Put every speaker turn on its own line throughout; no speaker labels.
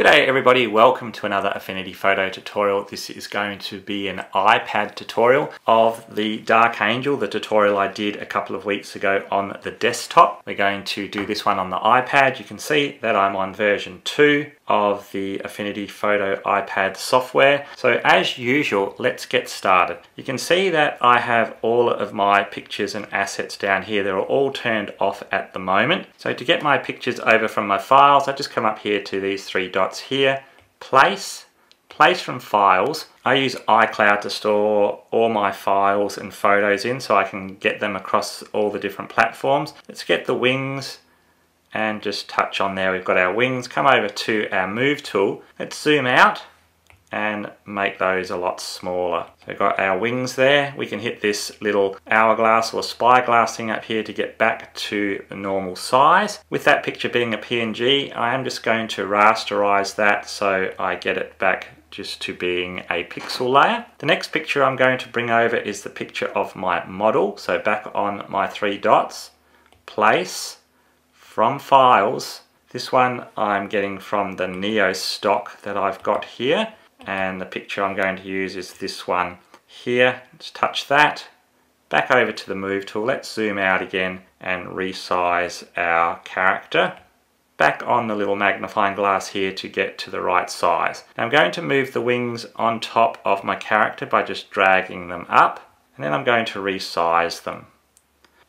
G'day everybody, welcome to another Affinity Photo tutorial. This is going to be an iPad tutorial of the Dark Angel, the tutorial I did a couple of weeks ago on the desktop. We're going to do this one on the iPad. You can see that I'm on version 2 of the Affinity Photo iPad software. So as usual, let's get started. You can see that I have all of my pictures and assets down here. They're all turned off at the moment. So to get my pictures over from my files, I just come up here to these three dots here, place, place from files. I use iCloud to store all my files and photos in so I can get them across all the different platforms. Let's get the wings and just touch on there. We've got our wings. Come over to our move tool. Let's zoom out and make those a lot smaller. So we've got our wings there. We can hit this little hourglass or spyglass thing up here to get back to the normal size. With that picture being a PNG, I am just going to rasterize that so I get it back just to being a pixel layer. The next picture I'm going to bring over is the picture of my model. So back on my three dots, place, from files. This one I'm getting from the NeoStock that I've got here and the picture I'm going to use is this one here. Let's touch that. Back over to the move tool. Let's zoom out again and resize our character. Back on the little magnifying glass here to get to the right size. Now I'm going to move the wings on top of my character by just dragging them up and then I'm going to resize them.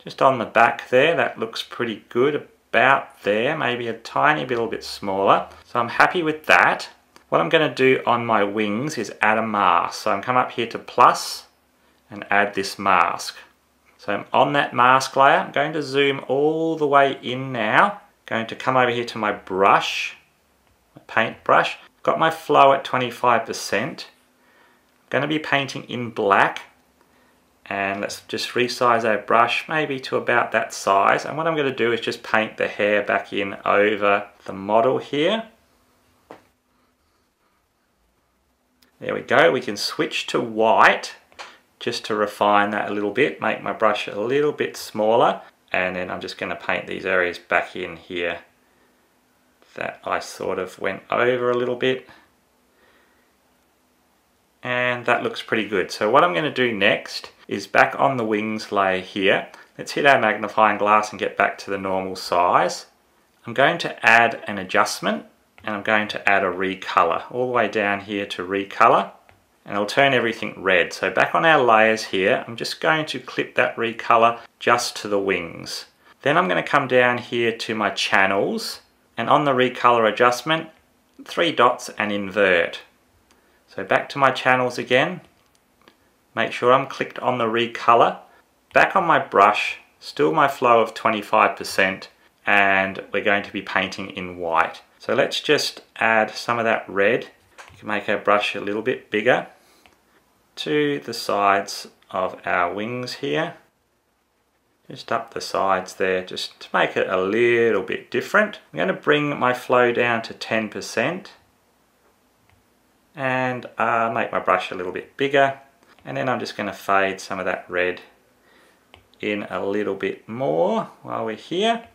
Just on the back there, that looks pretty good, about there, maybe a tiny little bit smaller. So I'm happy with that. What I'm going to do on my wings is add a mask. So I'm come up here to plus and add this mask. So I'm on that mask layer. I'm going to zoom all the way in now. Going to come over here to my brush, my paint brush. Got my flow at 25%. I'm going to be painting in black. And let's just resize our brush maybe to about that size. And what I'm going to do is just paint the hair back in over the model here. There we go, we can switch to white just to refine that a little bit, make my brush a little bit smaller, and then I'm just going to paint these areas back in here that I sort of went over a little bit. And that looks pretty good. So what I'm going to do next is back on the wings layer here. Let's hit our magnifying glass and get back to the normal size. I'm going to add an adjustment and I'm going to add a recolor all the way down here to recolor and it'll turn everything red. So back on our layers here, I'm just going to clip that recolor just to the wings. Then I'm going to come down here to my channels and on the recolor adjustment, three dots and invert. So back to my channels again, make sure I'm clicked on the recolor. Back on my brush, still my flow of 25% and we're going to be painting in white. So let's just add some of that red. You can make our brush a little bit bigger to the sides of our wings here. Just up the sides there, just to make it a little bit different. I'm going to bring my flow down to 10% and uh, make my brush a little bit bigger. And then I'm just going to fade some of that red in a little bit more while we're here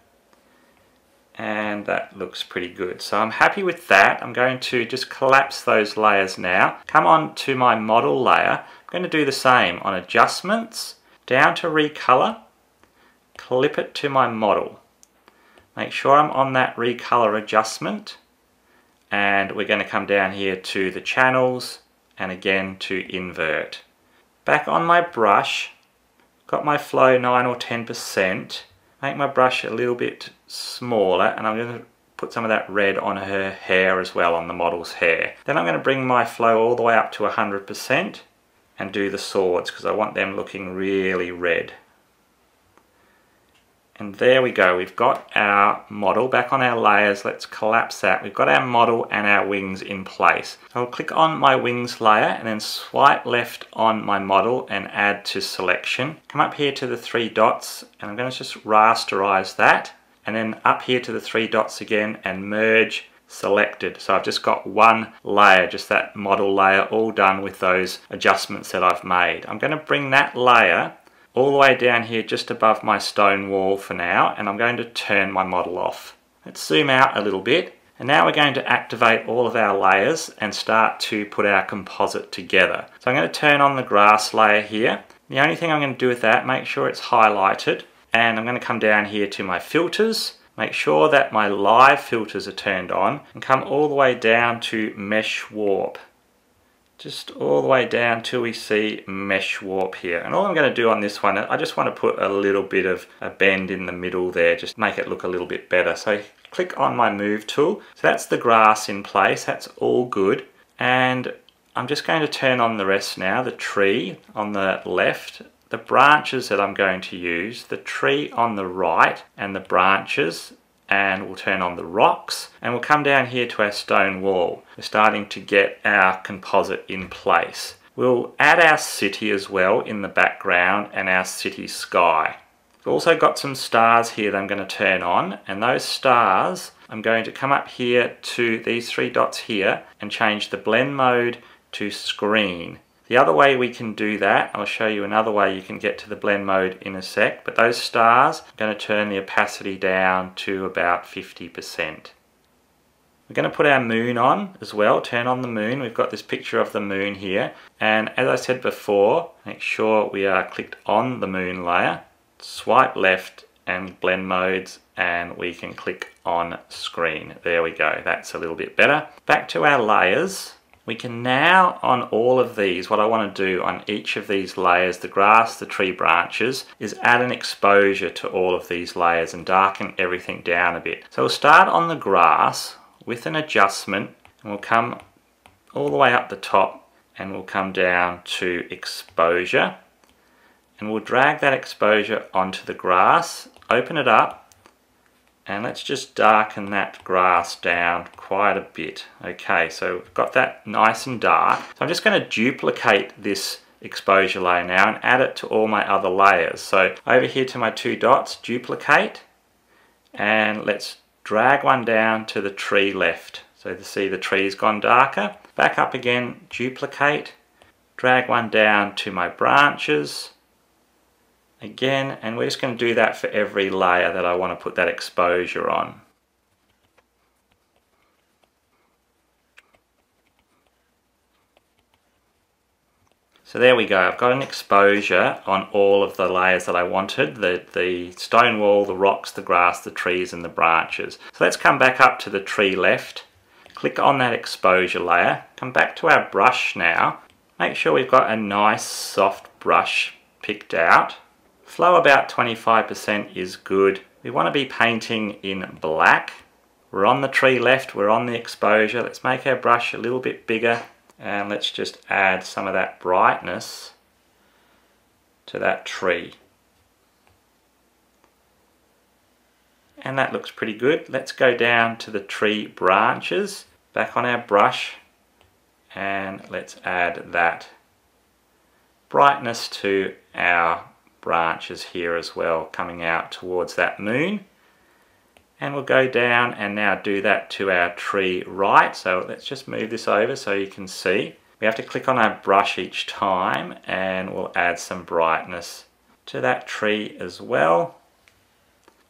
and that looks pretty good. So I'm happy with that. I'm going to just collapse those layers now. Come on to my model layer. I'm going to do the same on adjustments, down to recolor, clip it to my model. Make sure I'm on that recolor adjustment and we're going to come down here to the channels and again to invert. Back on my brush, got my flow 9 or 10%, make my brush a little bit smaller and I'm going to put some of that red on her hair as well, on the model's hair. Then I'm going to bring my flow all the way up to 100% and do the swords because I want them looking really red. And there we go, we've got our model back on our layers. Let's collapse that. We've got our model and our wings in place. I'll click on my wings layer and then swipe left on my model and add to selection. Come up here to the three dots and I'm going to just rasterize that. And then up here to the three dots again and merge selected. So I've just got one layer, just that model layer all done with those adjustments that I've made. I'm going to bring that layer all the way down here just above my stone wall for now and I'm going to turn my model off. Let's zoom out a little bit And now we're going to activate all of our layers and start to put our composite together. So I'm going to turn on the grass layer here. The only thing I'm going to do with that, make sure it's highlighted. And I'm going to come down here to my filters, make sure that my live filters are turned on and come all the way down to mesh warp just all the way down till we see mesh warp here. And all I'm going to do on this one, I just want to put a little bit of a bend in the middle there, just make it look a little bit better. So click on my move tool. So that's the grass in place, that's all good. And I'm just going to turn on the rest now, the tree on the left, the branches that I'm going to use, the tree on the right, and the branches and we'll turn on the rocks and we'll come down here to our stone wall. We're starting to get our composite in place. We'll add our city as well in the background and our city sky. We've also got some stars here that I'm going to turn on and those stars I'm going to come up here to these three dots here and change the blend mode to screen the other way we can do that, I'll show you another way you can get to the blend mode in a sec, but those stars are going to turn the opacity down to about 50%. We're going to put our moon on as well, turn on the moon. We've got this picture of the moon here. And as I said before, make sure we are clicked on the moon layer, swipe left and blend modes, and we can click on screen. There we go, that's a little bit better. Back to our layers. We can now, on all of these, what I want to do on each of these layers, the grass, the tree branches, is add an exposure to all of these layers and darken everything down a bit. So we'll start on the grass with an adjustment and we'll come all the way up the top and we'll come down to exposure and we'll drag that exposure onto the grass, open it up and let's just darken that grass down quite a bit. Okay, so we've got that nice and dark. So I'm just going to duplicate this exposure layer now and add it to all my other layers. So over here to my two dots, duplicate, and let's drag one down to the tree left. So to see the tree's gone darker. Back up again, duplicate, drag one down to my branches, again and we're just going to do that for every layer that I want to put that exposure on. So there we go, I've got an exposure on all of the layers that I wanted, the, the stone wall, the rocks, the grass, the trees and the branches. So let's come back up to the tree left, click on that exposure layer, come back to our brush now, make sure we've got a nice soft brush picked out Flow about 25% is good. We want to be painting in black. We're on the tree left, we're on the exposure. Let's make our brush a little bit bigger and let's just add some of that brightness to that tree. And that looks pretty good. Let's go down to the tree branches, back on our brush, and let's add that brightness to our branches here as well coming out towards that moon. And we'll go down and now do that to our tree right. So let's just move this over so you can see. We have to click on our brush each time and we'll add some brightness to that tree as well.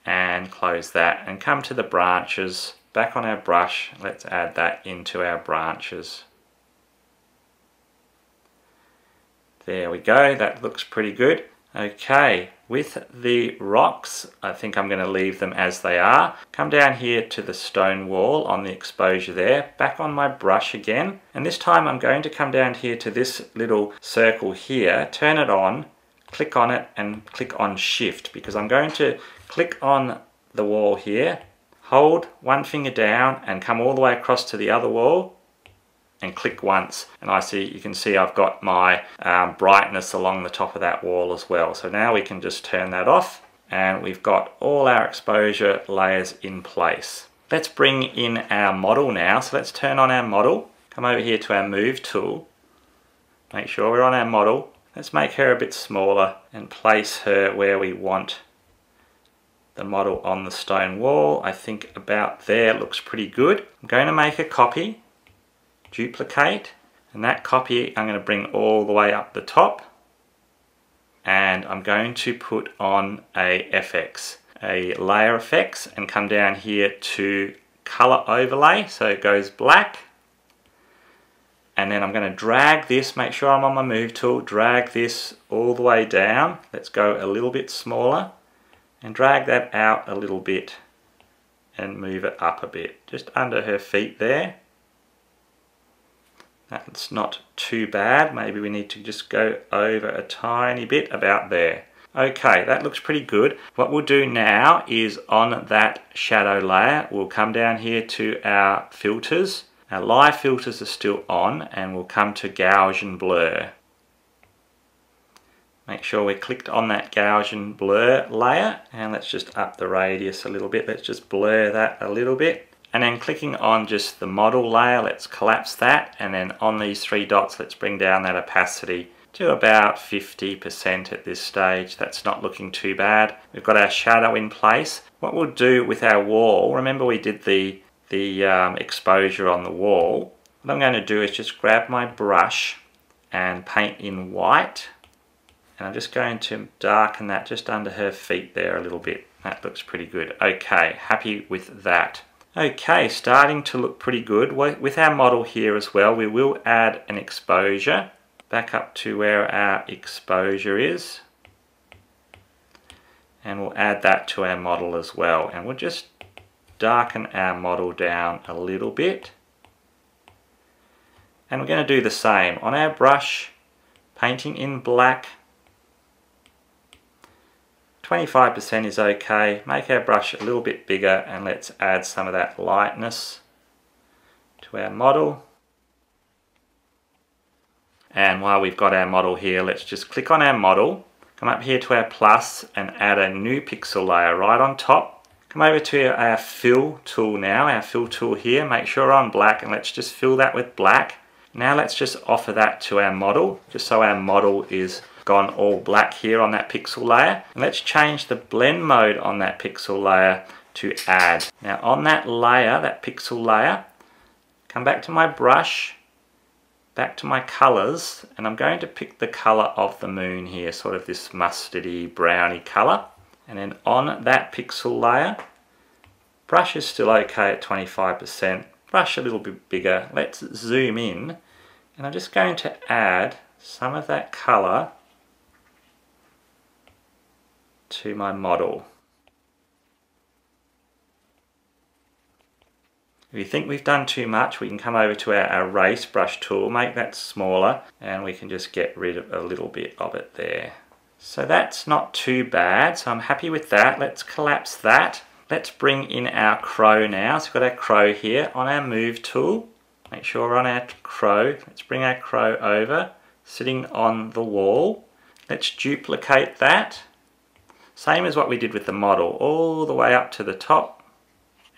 And close that and come to the branches. Back on our brush let's add that into our branches. There we go. That looks pretty good Okay, with the rocks, I think I'm going to leave them as they are. Come down here to the stone wall on the exposure there, back on my brush again, and this time I'm going to come down here to this little circle here, turn it on, click on it and click on shift because I'm going to click on the wall here, hold one finger down and come all the way across to the other wall and click once and I see you can see I've got my um, brightness along the top of that wall as well. So now we can just turn that off and we've got all our exposure layers in place. Let's bring in our model now. So let's turn on our model. Come over here to our move tool. Make sure we're on our model. Let's make her a bit smaller and place her where we want the model on the stone wall. I think about there looks pretty good. I'm going to make a copy duplicate and that copy I'm going to bring all the way up the top and I'm going to put on a FX, a layer effects and come down here to color overlay. So it goes black. And then I'm going to drag this, make sure I'm on my move tool, drag this all the way down. Let's go a little bit smaller and drag that out a little bit and move it up a bit, just under her feet there. That's not too bad. Maybe we need to just go over a tiny bit about there. Okay, that looks pretty good. What we'll do now is on that shadow layer, we'll come down here to our filters. Our live filters are still on and we'll come to Gaussian blur. Make sure we're clicked on that Gaussian blur layer and let's just up the radius a little bit. Let's just blur that a little bit. And then clicking on just the model layer, let's collapse that. And then on these three dots, let's bring down that opacity to about 50% at this stage. That's not looking too bad. We've got our shadow in place. What we'll do with our wall, remember we did the, the um, exposure on the wall. What I'm going to do is just grab my brush and paint in white and I'm just going to darken that just under her feet there a little bit. That looks pretty good. Okay, happy with that. Okay, starting to look pretty good. With our model here as well, we will add an exposure back up to where our exposure is. And we'll add that to our model as well. And we'll just darken our model down a little bit. And we're going to do the same. On our brush, painting in black, 25% is okay. Make our brush a little bit bigger and let's add some of that lightness to our model. And while we've got our model here, let's just click on our model, come up here to our plus and add a new pixel layer right on top. Come over to our fill tool now, our fill tool here, make sure on black and let's just fill that with black. Now let's just offer that to our model, just so our model is gone all black here on that pixel layer. And let's change the blend mode on that pixel layer to add. Now on that layer, that pixel layer, come back to my brush, back to my colors, and I'm going to pick the color of the moon here, sort of this mustardy, browny color. And then on that pixel layer, brush is still okay at 25%, brush a little bit bigger. Let's zoom in, and I'm just going to add some of that color to my model. If you think we've done too much, we can come over to our erase brush tool, make that smaller, and we can just get rid of a little bit of it there. So that's not too bad, so I'm happy with that. Let's collapse that. Let's bring in our crow now. So we've got our crow here on our move tool. Make sure we're on our crow. Let's bring our crow over, sitting on the wall. Let's duplicate that same as what we did with the model, all the way up to the top.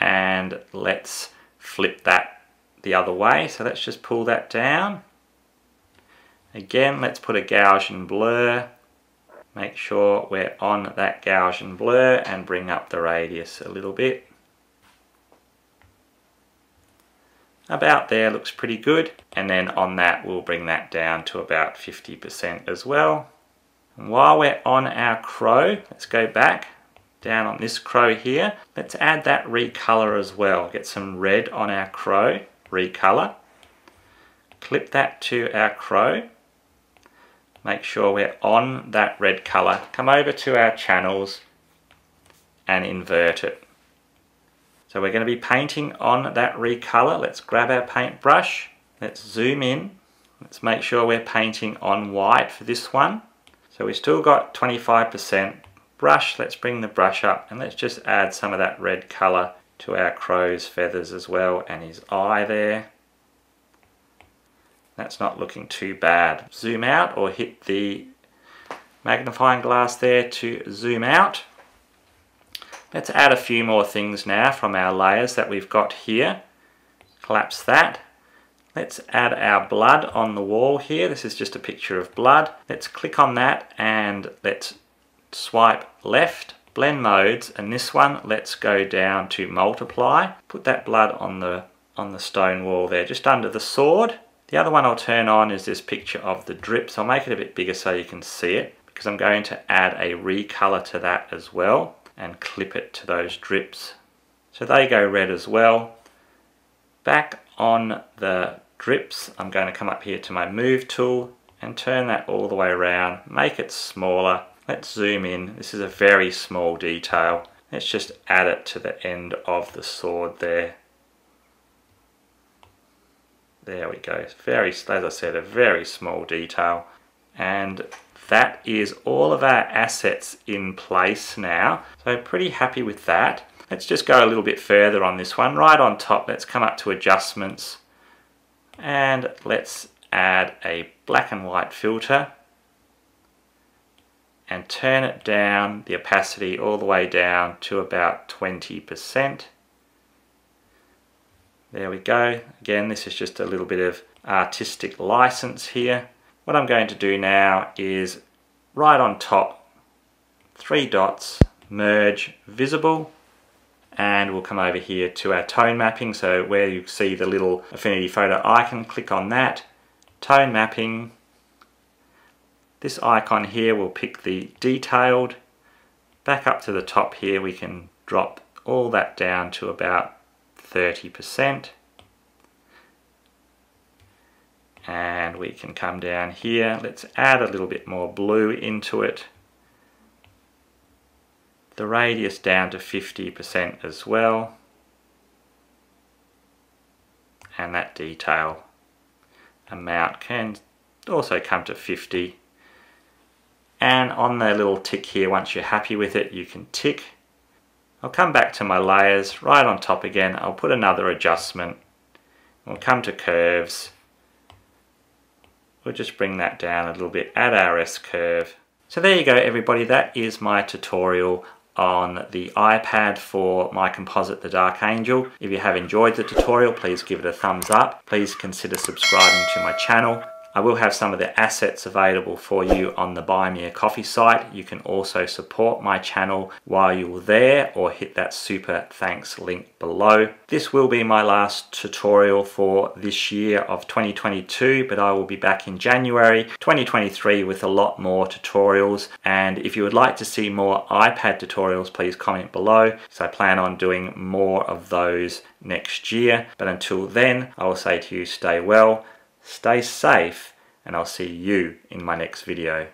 And let's flip that the other way. So let's just pull that down. Again, let's put a Gaussian blur. Make sure we're on that Gaussian blur and bring up the radius a little bit. About there looks pretty good. And then on that, we'll bring that down to about 50% as well. And while we're on our crow, let's go back down on this crow here. Let's add that recolor as well. Get some red on our crow, recolor. Clip that to our crow. Make sure we're on that red color. Come over to our channels and invert it. So we're going to be painting on that recolor. Let's grab our paintbrush. Let's zoom in. Let's make sure we're painting on white for this one. So we still got 25% brush. Let's bring the brush up and let's just add some of that red color to our crow's feathers as well and his eye there. That's not looking too bad. Zoom out or hit the magnifying glass there to zoom out. Let's add a few more things now from our layers that we've got here. Collapse that Let's add our blood on the wall here. This is just a picture of blood. Let's click on that and let's swipe left, blend modes, and this one, let's go down to multiply. Put that blood on the, on the stone wall there, just under the sword. The other one I'll turn on is this picture of the drips. I'll make it a bit bigger so you can see it because I'm going to add a recolor to that as well and clip it to those drips. So they go red as well. Back on the drips, I'm going to come up here to my move tool and turn that all the way around, make it smaller. Let's zoom in. This is a very small detail. Let's just add it to the end of the sword there. There we go. Very, as I said, a very small detail. And that is all of our assets in place now. So pretty happy with that. Let's just go a little bit further on this one. Right on top, let's come up to adjustments and let's add a black and white filter and turn it down, the opacity all the way down to about 20%. There we go. Again, this is just a little bit of artistic license here. What I'm going to do now is right on top, three dots, merge visible, and we'll come over here to our tone mapping. So where you see the little Affinity Photo icon, click on that, tone mapping. This icon here will pick the detailed. Back up to the top here, we can drop all that down to about 30%. And we can come down here. Let's add a little bit more blue into it. The radius down to 50% as well. And that detail amount can also come to 50 and on the little tick here once you're happy with it you can tick I'll come back to my layers, right on top again, I'll put another adjustment. We'll come to curves. We'll just bring that down a little bit, add our S curve. So there you go everybody, that is my tutorial on the iPad for my composite The Dark Angel. If you have enjoyed the tutorial, please give it a thumbs up. Please consider subscribing to my channel. I will have some of the assets available for you on the Buy Me a Coffee site. You can also support my channel while you're there or hit that super thanks link below. This will be my last tutorial for this year of 2022, but I will be back in January 2023 with a lot more tutorials. And if you would like to see more iPad tutorials, please comment below. So I plan on doing more of those next year. But until then, I will say to you, stay well, Stay safe and I'll see you in my next video.